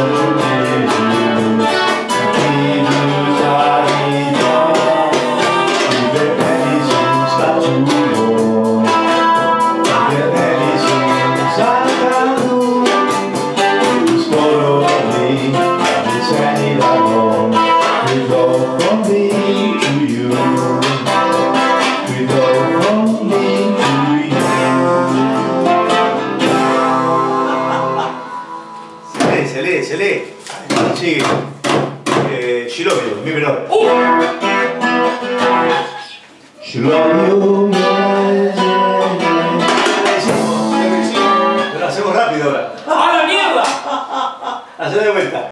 Amen. pensele, sigue. Eh, she mi menor. Uh. She hacemos rápido ahora. ¡A la mierda! Hacelo de vuelta.